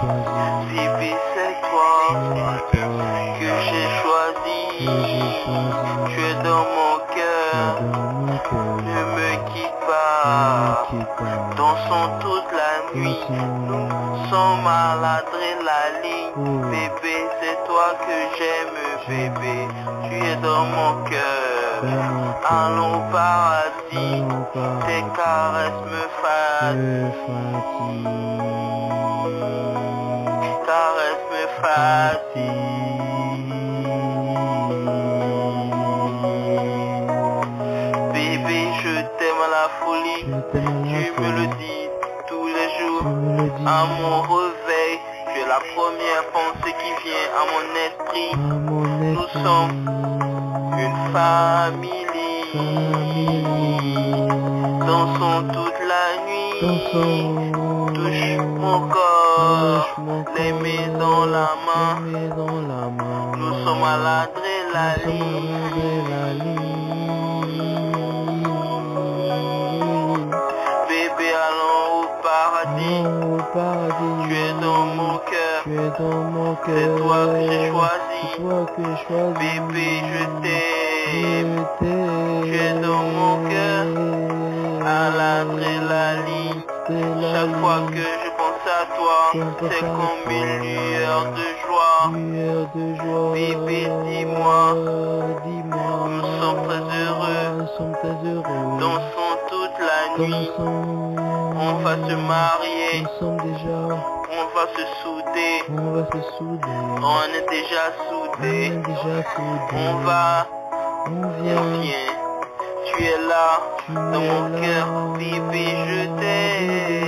Bébé, c'est toi que j'ai choisi. Tu es dans mon cœur, ne me quitte pas. Dansons toute la nuit, nous sommes maladrés la ligne. Bébé, c'est toi que j'aime, bébé. Tu es dans mon cœur. Allons au tes caresses me fatiguent. Caresses me fatiguent. Bébé, je t'aime à la folie. Tu me le dis tous les jours. À mon réveil, tu es la première pensée qui vient à mon esprit. Nous sommes une famille. Dansons toute la nuit. Touche mon corps. Les mains dans la main. Nous sommes à l'adrénaline. Bébé, allons au paradis. Tu es dans mon cœur. C'est toi que j'ai choisi. Bébé, je t'aime. Tu es dans mon cœur. À l'adrénaline. Chaque fois que je pense à toi, c'est comme une lueur de joie. Bébé, dis-moi, nous sommes très heureux. Dansons toute la nuit. On va se marier. On va se souder. On est déjà soudés. On va, on vient. Tu es là, dans mon cœur, bébé, je t'aime.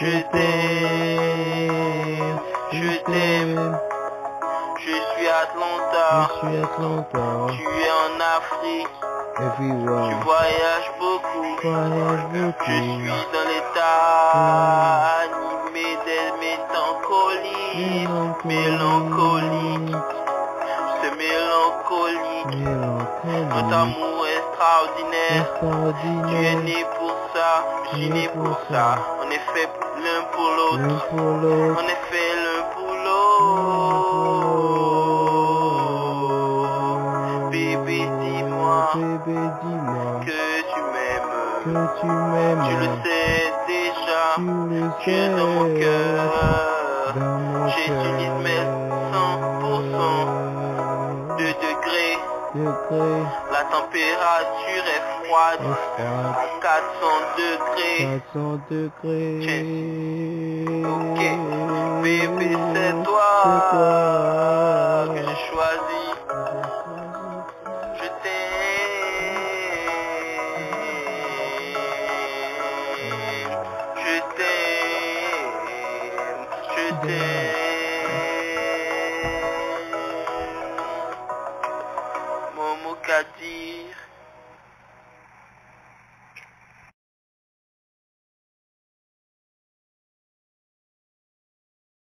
Je t'aime, je t'aime. Je suis Atlanta, tu es en Afrique. Tu voyages beaucoup. Je suis dans l'état animé des mélancolies. Mélancolie. Notre amour extraordinaire. Tu es né pour ça, je suis né pour ça. On est fait l'un pour l'autre. On est fait l'un pour l'autre. Bébé, dis-moi que tu m'aimes. Tu le sais déjà. Tu es dans mon cœur. J'utilise mes degrés. La température est froide. À 400 degrés. Ok, bébé, c'est toi